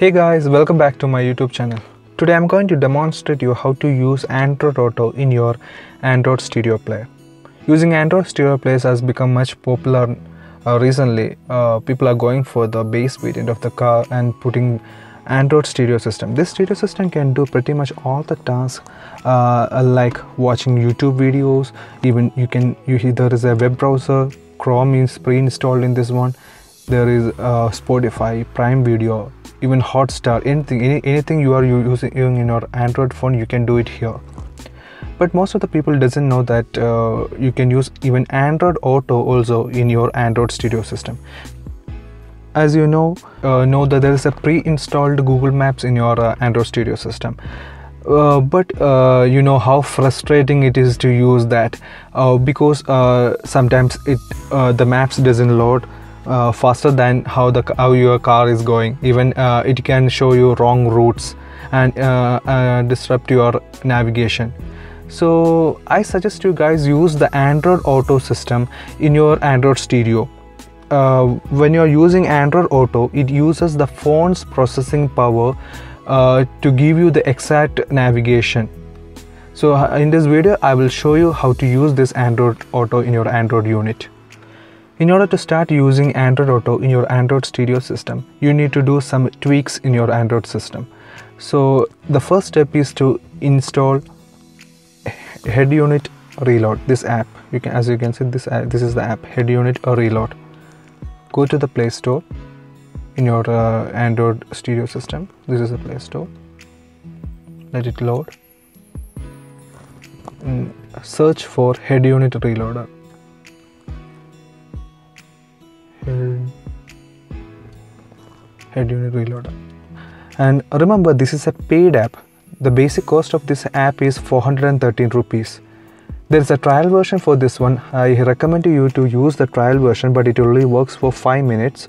Hey guys, welcome back to my YouTube channel. Today I'm going to demonstrate you how to use Android Auto in your Android Stereo Player. Using Android Stereo Players has become much popular uh, recently. Uh, people are going for the base variant of the car and putting Android stereo system. This stereo system can do pretty much all the tasks uh, like watching YouTube videos. Even you can you there is a web browser. Chrome is pre-installed in this one. There is Spotify, Prime Video, even Hotstar. Anything any, anything you are using in your Android phone, you can do it here. But most of the people doesn't know that uh, you can use even Android Auto also in your Android stereo system as you know uh, know that there is a pre-installed google maps in your uh, android stereo system uh, but uh, you know how frustrating it is to use that uh, because uh, sometimes it the maps doesn't load faster than how the how your car is going even it can show you wrong routes and disrupt your navigation so i suggest you guys use the android auto system in your android stereo uh, when you're using Android Auto, it uses the phone's processing power uh, to give you the exact navigation. So uh, in this video, I will show you how to use this Android Auto in your Android unit. In order to start using Android Auto in your Android stereo system, you need to do some tweaks in your Android system. So the first step is to install Head Unit Reload, this app. You can, as you can see, this uh, this is the app Head Unit Reload. Go to the play store in your uh, android stereo system. This is the play store. Let it load. Mm, search for head unit reloader head, head unit reloader. And remember this is a paid app. The basic cost of this app is 413 rupees. There is a trial version for this one. I recommend you to use the trial version but it only works for 5 minutes.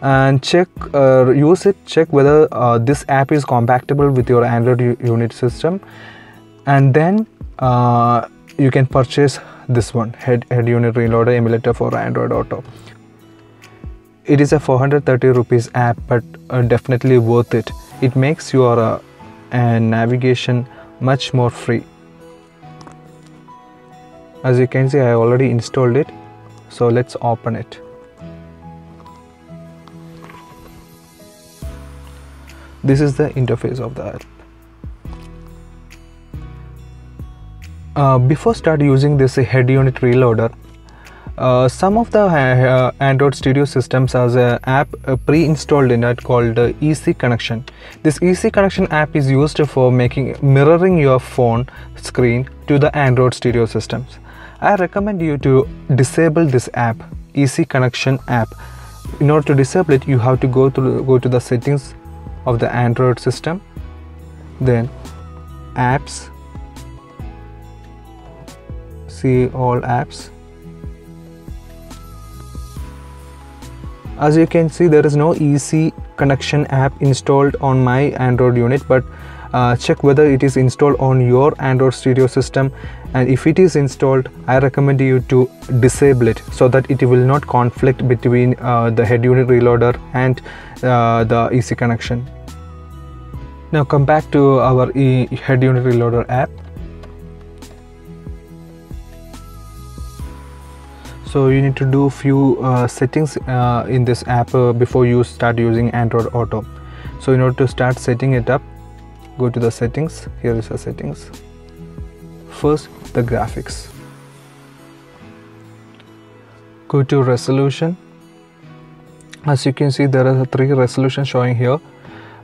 And check uh, use it check whether uh, this app is compatible with your android unit system. And then uh, you can purchase this one head, head unit reloader emulator for android auto it is a 430 rupees app but uh, definitely worth it. It makes your uh, navigation much more free. As you can see I already installed it so let's open it. This is the interface of the app. Uh, before start using this head unit reloader uh, some of the uh, Android stereo systems has an app uh, pre-installed in it called Easy Connection. This Easy Connection app is used for making mirroring your phone screen to the Android stereo systems. I recommend you to disable this app, Easy Connection app. In order to disable it, you have to go to go to the settings of the Android system, then apps, see all apps. As you can see, there is no Easy Connection app installed on my Android unit, but uh, check whether it is installed on your android stereo system. And if it is installed i recommend you to disable it so that it will not conflict between uh, the head unit reloader and uh, the easy connection. Now come back to our e head unit reloader app so you need to do a few uh, settings uh, in this app uh, before you start using android auto. So in order to start setting it up go to the settings. Here is the settings. First the graphics. Go to resolution. As you can see there are three resolutions showing here.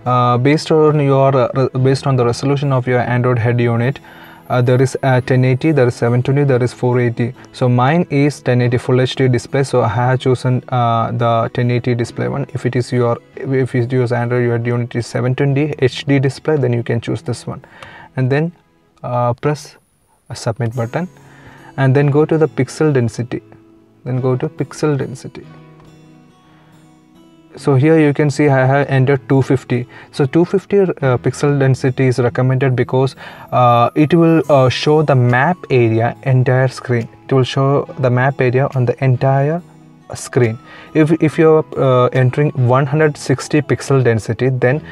Uh, based on your uh, based on the resolution of your android head unit uh, there is a 1080 there is 720 there is 480 so mine is 1080 full hd display. So i have chosen uh, the 1080 display one. If it is your if you use android your unit is 720 hd display then you can choose this one. And then uh, press a submit button. And then go to the pixel density. Then go to pixel density so here you can see I have entered 250 so 250 uh, pixel density is recommended because uh, it will uh, show the map area entire screen. It will show the map area on the entire screen. If, if you're uh, entering 160 pixel density then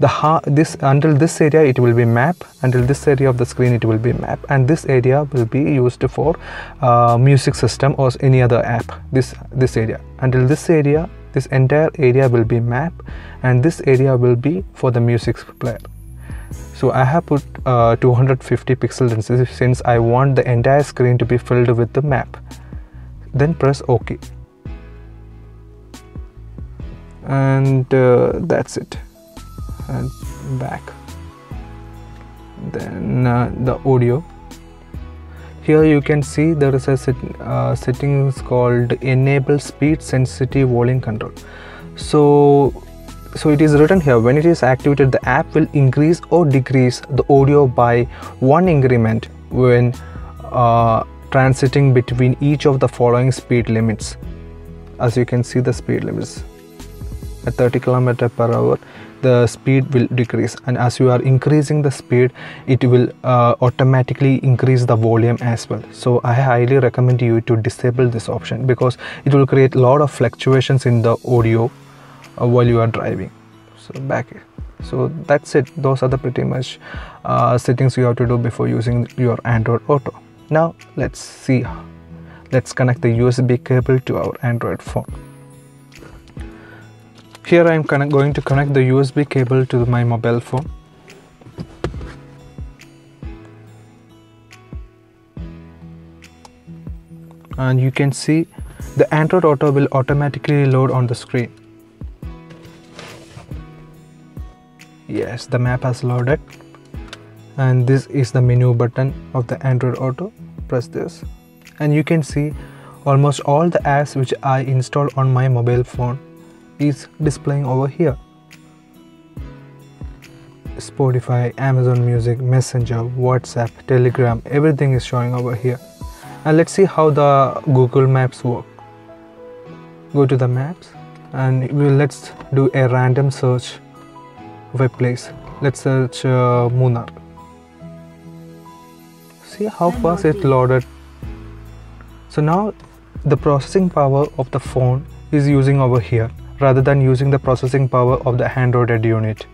the this until this area it will be map until this area of the screen it will be map and this area will be used for uh, music system or any other app this this area. Until this area this entire area will be map and this area will be for the music player. So I have put uh, 250 pixel density since I want the entire screen to be filled with the map. Then press OK. And uh, that's it. And back. Then uh, the audio here you can see there is a set, uh, settings called enable speed sensitivity volume control. So so it is written here when it is activated the app will increase or decrease the audio by one increment when uh, transiting between each of the following speed limits. As you can see the speed limits at 30 km per hour the speed will decrease. And as you are increasing the speed it will uh, automatically increase the volume as well. So i highly recommend you to disable this option because it will create a lot of fluctuations in the audio uh, while you are driving. So back so that's it. Those are the pretty much uh, settings you have to do before using your android auto. Now let's see. Let's connect the usb cable to our android phone here I am going to connect the USB cable to my mobile phone. And you can see the Android Auto will automatically load on the screen. Yes, the map has loaded. And this is the menu button of the Android Auto. Press this. And you can see almost all the apps which I installed on my mobile phone is displaying over here. Spotify, Amazon Music, Messenger, WhatsApp, Telegram, everything is showing over here. And let's see how the Google Maps work. Go to the maps and let's do a random search of a place. Let's search uh, Munnar. See how fast it loaded. So now the processing power of the phone is using over here rather than using the processing power of the Android unit.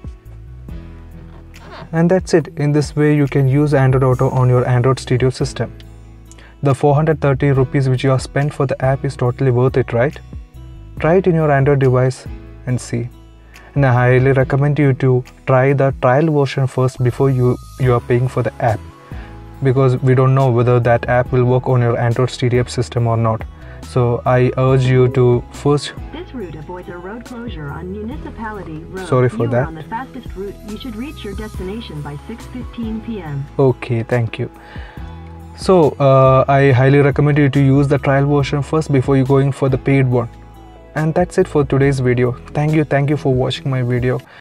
And that's it. In this way, you can use Android Auto on your Android stereo system. The 430 rupees which you have spent for the app is totally worth it, right? Try it in your Android device and see. And I highly recommend you to try the trial version first before you, you are paying for the app. Because we don't know whether that app will work on your Android stereo system or not. So I urge you to first route avoids a road closure on Municipality Road. Sorry for you that. Are on the fastest route. You should reach your destination by 6:15 p.m. Okay, thank you. So uh, I highly recommend you to use the trial version first before you going for the paid one. And that's it for today's video. Thank you, thank you for watching my video.